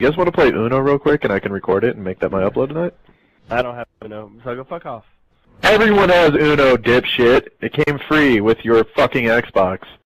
You guys want to play Uno real quick and I can record it and make that my upload tonight? I don't have Uno, so go fuck off. Everyone has Uno, dipshit. It came free with your fucking Xbox.